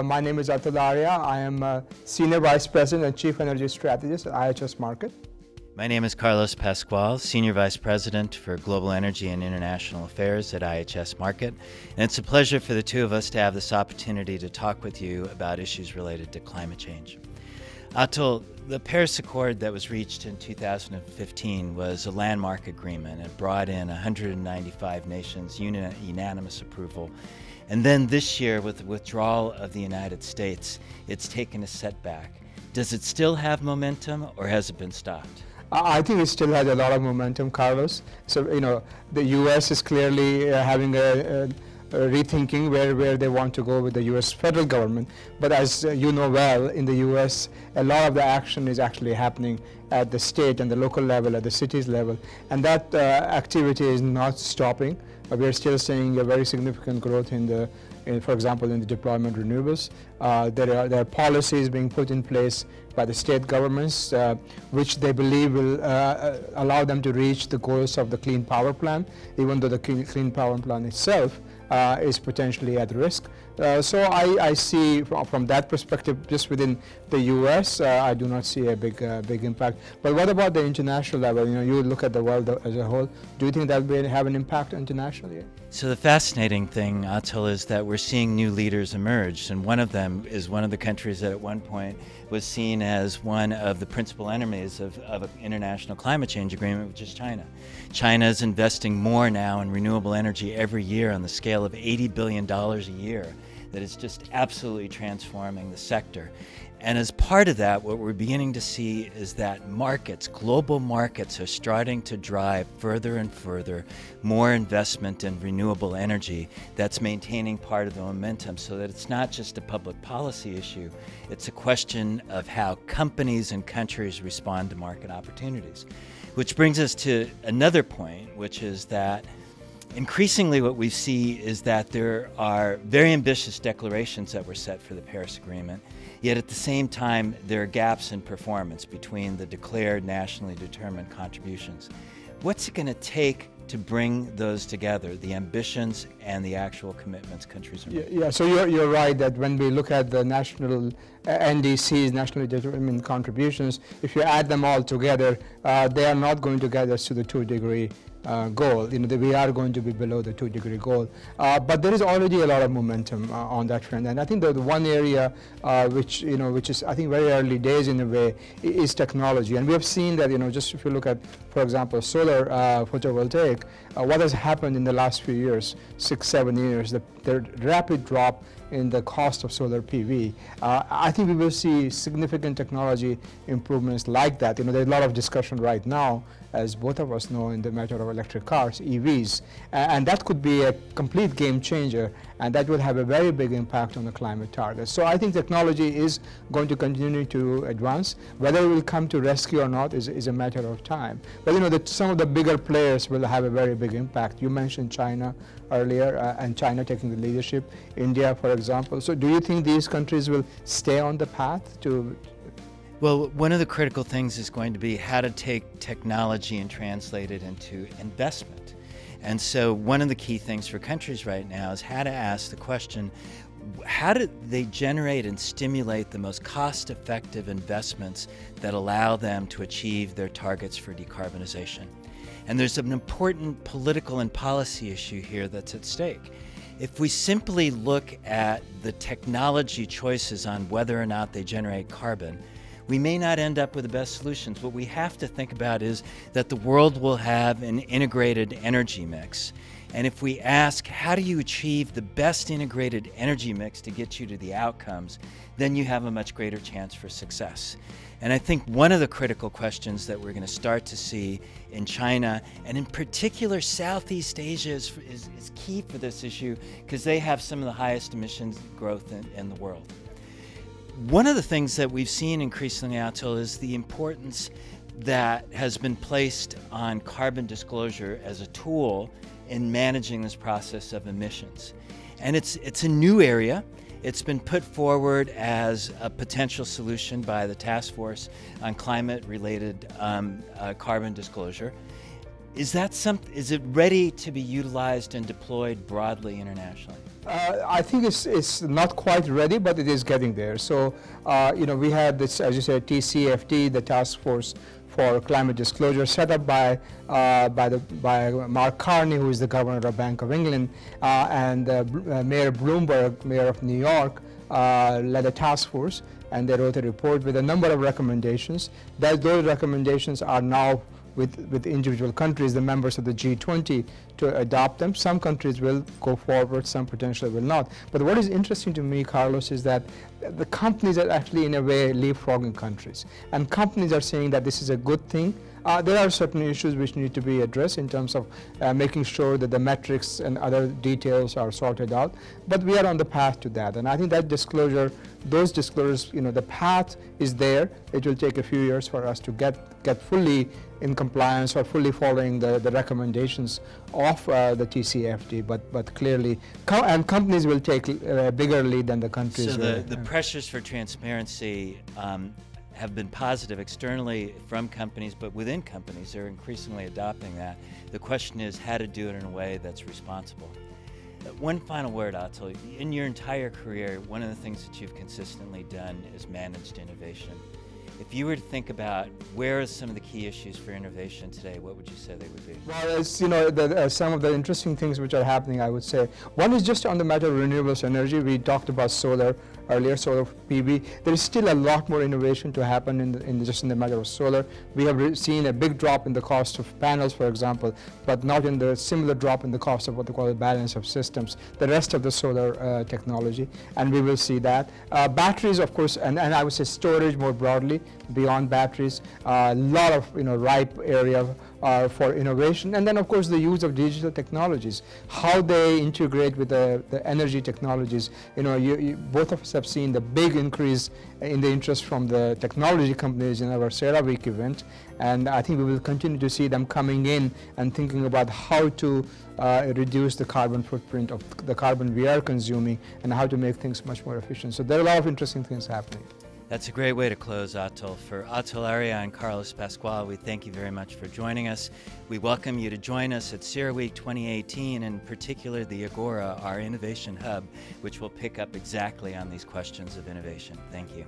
Uh, my name is Atul Arya. I am Senior Vice President and Chief Energy Strategist at IHS Markit. My name is Carlos Pascual, Senior Vice President for Global Energy and International Affairs at IHS Markit. And it's a pleasure for the two of us to have this opportunity to talk with you about issues related to climate change. Atul, the Paris Accord that was reached in 2015 was a landmark agreement. It brought in 195 nations, unanimous approval. And then this year, with the withdrawal of the United States, it's taken a setback. Does it still have momentum or has it been stopped? I think it still has a lot of momentum, Carlos. So, you know, the U.S. is clearly uh, having a, a rethinking where, where they want to go with the U.S. federal government. But as uh, you know well, in the U.S., a lot of the action is actually happening at the state and the local level, at the cities level, and that uh, activity is not stopping. Uh, we are still seeing a very significant growth in the, in, for example, in the deployment renewables. Uh, there, are, there are policies being put in place by the state governments, uh, which they believe will uh, allow them to reach the goals of the Clean Power Plan, even though the clean Power Plan itself uh, is potentially at risk. Uh, so I, I see from, from, that perspective, just within the U.S., uh, I do not see a big big impact. But what about the international level? You know, you look at the world as a whole. Do you think that will have an impact internationally? So the fascinating thing, Atul, is that we're seeing new leaders emerge, and one of them is one of the countries that at one point was seen as one of the principal enemies of, of an international climate change agreement, which is China. China is investing more now in renewable energy every year on the scale of $80 billion a year that is just absolutely transforming the sector. And as part of that, what we're beginning to see is that markets, global markets, are starting to drive further and further more investment in renewable energy that's maintaining part of the momentum so that it's not just a public policy issue, it's a question of how companies and countries respond to market opportunities. Which brings us to another point, which is that increasingly what we see is that there are very ambitious declarations that were set for the Paris Agreement, yet at the same time there are gaps in performance between the declared nationally determined contributions. What's it going to take to bring those together, the ambitions and the actual commitments countries are making? Yeah, yeah, so you're, you're right that when we look at the national NDCs, nationally determined contributions, if you add them all together, uh, they are not going to get us to the two degree uh, goal. You know, we are going to be below the two degree goal. Uh, but there is already a lot of momentum uh, on that trend. And I think the, the one area uh, which, you know, which is, I think, very early days in a way is technology. And we have seen that, you know, just if you look at, for example, solar uh, photovoltaic, what has happened in the last few years, six, seven years, the, the rapid drop in the cost of solar PV. Uh, I think we will see significant technology improvements like that. You know, there's a lot of discussion right now, as both of us know, in the matter of electric cars, EVs, and that could be a complete game changer, and that will have a very big impact on the climate targets. So I think technology is going to continue to advance. Whether it will come to rescue or not is, is a matter of time. But you know, the, some of the bigger players will have a very big impact. You mentioned China earlier, uh, and China taking the leadership, India, for example. So do you think these countries will stay on the path to well, one of the critical things is going to be how to take technology and translate it into investment. And so, one of the key things for countries right now is how to ask the question how do they generate and stimulate the most cost effective investments that allow them to achieve their targets for decarbonization? And there's an important political and policy issue here that's at stake. If we simply look at the technology choices on whether or not they generate carbon, we may not end up with the best solutions. What we have to think about is that the world will have an integrated energy mix. And if we ask, how do you achieve the best integrated energy mix to get you to the outcomes, then you have a much greater chance for success. And I think one of the critical questions that we're going to start to see in China, and in particular Southeast Asia, is, is, is key for this issue because they have some of the highest emissions growth in, in the world. One of the things that we've seen increasingly, Atul, is the importance that has been placed on carbon disclosure as a tool in managing this process of emissions. And it's, it's a new area. It's been put forward as a potential solution by the Task Force on Climate Related um, uh, Carbon Disclosure. Is that something? Is it ready to be utilized and deployed broadly internationally? Uh, I think it's, it's not quite ready, but it is getting there. So, uh, you know, we had this, as you said, TCFD, the Task Force for Climate Disclosure, set up by uh, by the by Mark Carney, who is the governor of Bank of England, uh, and uh, uh, Mayor Bloomberg, mayor of New York, led a task force, and they wrote a report with a number of recommendations. That those recommendations are now with, with individual countries, the members of the G20, to adopt them. Some countries will go forward, some potentially will not. But what is interesting to me, Carlos, is that the companies are actually, in a way, leapfrogging countries. And companies are saying that this is a good thing. Uh, there are certain issues which need to be addressed in terms of uh, making sure that the metrics and other details are sorted out. But we are on the path to that. And I think that disclosure, those disclosures, you know, the path is there. It will take a few years for us to get, get fully in compliance or fully following the, the recommendations of uh, the TCFD, but, but clearly, co and companies will take a uh, bigger lead than the countries so the, will. the pressures for transparency um, have been positive externally from companies, but within companies, they're increasingly adopting that. The question is how to do it in a way that's responsible. Uh, one final word, Atul. In your entire career, one of the things that you've consistently done is managed innovation. If you were to think about where are some of the key issues for innovation today, what would you say they would be? Well, it's, you know, the, uh, some of the interesting things which are happening, I would say. One is just on the matter of renewables energy. We talked about solar earlier, solar PV. There is still a lot more innovation to happen in, the, in just in the matter of solar. We have seen a big drop in the cost of panels, for example, but not in the similar drop in the cost of what they call the balance of systems, the rest of the solar uh, technology, and we will see that. Uh, batteries, of course, and, and I would say storage more broadly, beyond batteries, a lot of you know ripe area for innovation. And then, of course, the use of digital technologies, how they integrate with the, the energy technologies. You know, you, you, both of us have seen the big increase in the interest from the technology companies in our CERAWeek event. And I think we will continue to see them coming in and thinking about how to uh, reduce the carbon footprint of the carbon we are consuming and how to make things much more efficient. So there are a lot of interesting things happening. That's a great way to close, Atul. For Atul Arya and Carlos Pascual, we thank you very much for joining us. We welcome you to join us at CERAWeek 2018, in particular the Agora, our innovation hub, which will pick up exactly on these questions of innovation. Thank you.